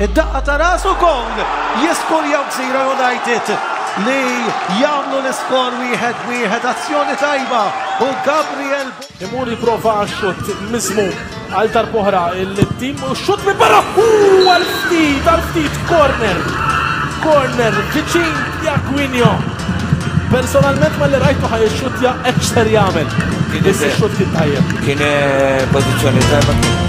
Id-daqqa ta' rasu gol jiskurja Gżira United li jagħmlu l-iskor wieħed wieħed azzjoni tajba u Gabriel Imur jipprova x-xutt miżmum għal darb'oħra il-tim u x-xutt minn barra u għal ftit għal ftit corner. Corner viċin Jaguinho. Personalment ma li rajtu ħaj x-xuttja hekk ser jagħmel. Biss ix-xutt kien tajjeb. Kien eh, pożizzjoni tajba.